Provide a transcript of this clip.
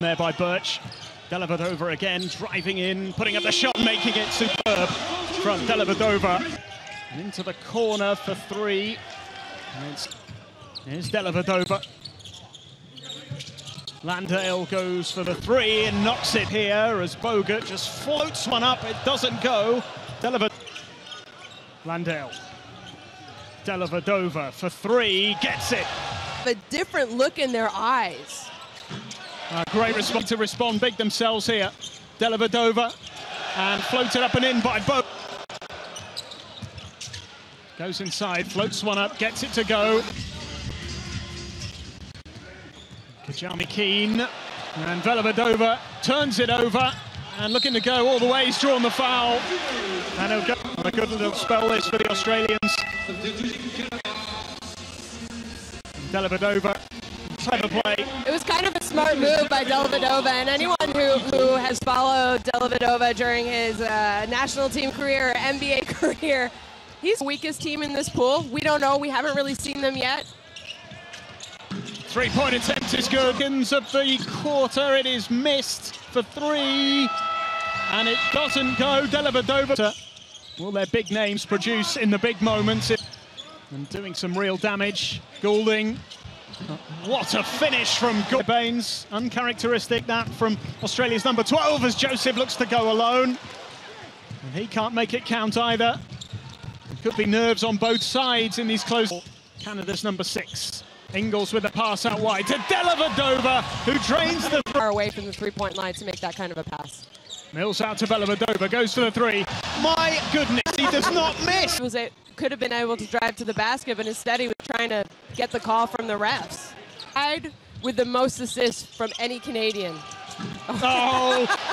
there by Birch. Dellavedova again, driving in, putting up the shot, making it superb from Dellavedova. And into the corner for three. And Dellavedova. Landale goes for the three and knocks it here as Bogut just floats one up. It doesn't go. Dellavedova. Landale. Dellavedova for three, gets it. A different look in their eyes. Uh, great response to respond big themselves here. Dellavedova and floated up and in by Bo. Goes inside, floats one up, gets it to go. Kajami-Keane and Dellavedova turns it over and looking to go all the way. He's drawn the foul. And he'll go a good little spell this for the Australians. Dellavedova, clever play. It was kind of a smart move by Dellavedova, and anyone who, who has followed Dellavedova during his uh, national team career, or NBA career, he's the weakest team in this pool. We don't know. We haven't really seen them yet. Three-point attempt is good. Ends of the quarter, it is missed for three, and it doesn't go. Dellavedova. Will their big names produce in the big moments? And doing some real damage. Goulding. What a finish from Baynes. Uncharacteristic that from Australia's number 12 as Joseph looks to go alone. And he can't make it count either. Could be nerves on both sides in these close. Canada's number six. Ingles with a pass out wide to Dellavedova, who drains the far away from the three-point line to make that kind of a pass. Mills out to Dellavedova, goes for the three. My goodness, he does not miss. Was a, could have been able to drive to the basket, but instead he was trying to get the call from the refs. Tied with the most assists from any Canadian. Oh,